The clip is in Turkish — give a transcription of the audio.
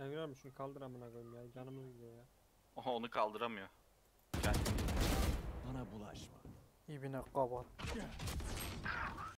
Emre abi şunu kaldır amına koyayım ya. Canımız gidiyor ya. Oha onu kaldıramıyor. Gel, Bana bulaşma. İbine kapat.